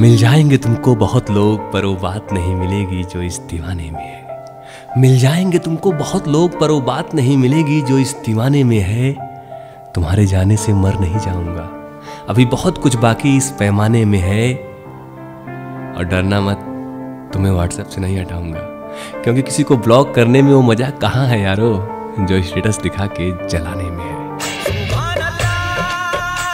मिल जाएँगे तुमको बहुत लोग, पर वो बात नहीं मिलेगी जो इस दीवाने में है। मिल जाएँगे तुमको बहुत लोग, पर वो बात नहीं मिलेगी जो इस दीवाने में है। तुम्हारे जाने से मर नहीं जाऊँगा। अभी बहुत कुछ बाकी इस पैमाने में है। और डरना मत, तुम्हें व्हाट्सएप से नहीं हटाऊँगा। क्योंकि किसी को ब्लॉक करने में वो मज़ा कहाँ है यारो, जो स्टेटस दिखा के जलाने में है।